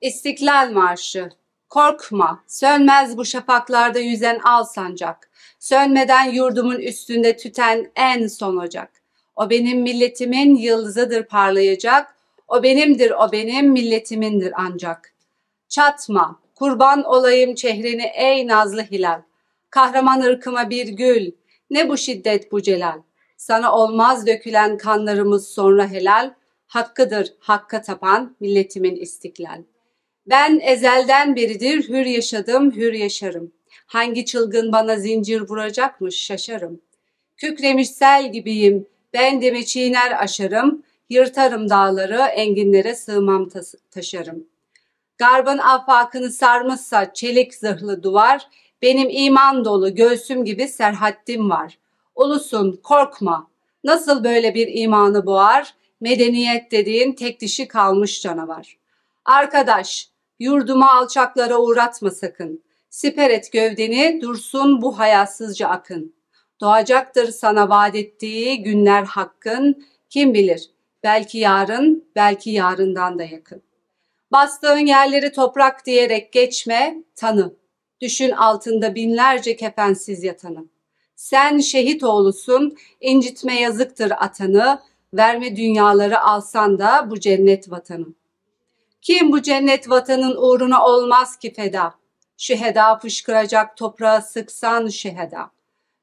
İstiklal Marşı Korkma, sönmez bu şafaklarda yüzen al sancak. Sönmeden yurdumun üstünde tüten en son ocak. O benim milletimin yıldızıdır parlayacak. O benimdir, o benim milletimindir ancak. Çatma, kurban olayım çehreni ey nazlı hilal. Kahraman ırkıma bir gül, ne bu şiddet bu celal. Sana olmaz dökülen kanlarımız sonra helal. Hakkıdır hakka tapan milletimin istiklal. Ben ezelden beridir hür yaşadım, hür yaşarım. Hangi çılgın bana zincir vuracakmış şaşarım. Kükremiş sel gibiyim, ben demi çiğner aşarım. Yırtarım dağları, enginlere sığmam taşarım. Garbın afakını sarmışsa çelik zırhlı duvar, benim iman dolu göğsüm gibi serhattim var. Ulusun korkma, nasıl böyle bir imanı boğar, medeniyet dediğin tek dişi kalmış canavar. Arkadaş, Yurdumu alçaklara uğratma sakın. Siper et gövdeni, dursun bu hayasızca akın. Doğacaktır sana vaat ettiği günler hakkın. Kim bilir, belki yarın, belki yarından da yakın. Bastığın yerleri toprak diyerek geçme, tanı. Düşün altında binlerce kefensiz yatanı. Sen şehit oğlusun, incitme yazıktır atanı, verme dünyaları alsan da bu cennet vatanı. Kim bu cennet vatanın uğruna olmaz ki feda? Şeheda fışkıracak toprağa sıksan şeheda.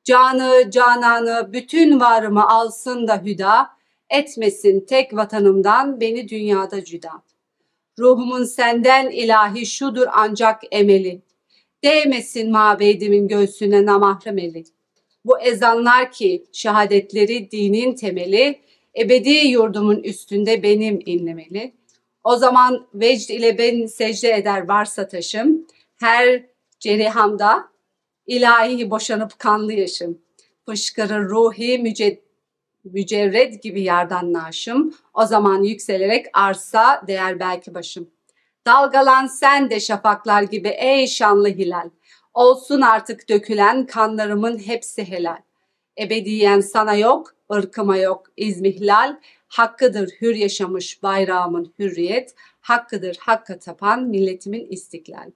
Canı, cananı, bütün varımı alsın da hüda, etmesin tek vatanımdan beni dünyada cüda. Ruhumun senden ilahi şudur ancak emeli. Değmesin mabedimin göğsüne namahrem eli. Bu ezanlar ki şehadetleri dinin temeli, ebedi yurdumun üstünde benim inlemeli.'' O zaman vecd ile ben secde eder varsa taşım, her cerihamda ilahi boşanıp kanlı yaşım. Fışkırır ruhi müce, mücerred gibi yerden naşım, o zaman yükselerek arsa değer belki başım. Dalgalan sen de şafaklar gibi ey şanlı hilal, olsun artık dökülen kanlarımın hepsi helal. Ebediyen sana yok, ırkıma yok izmihlal, hakkıdır hür yaşamış bayrağımın hürriyet, hakkıdır hakka tapan milletimin istiklal.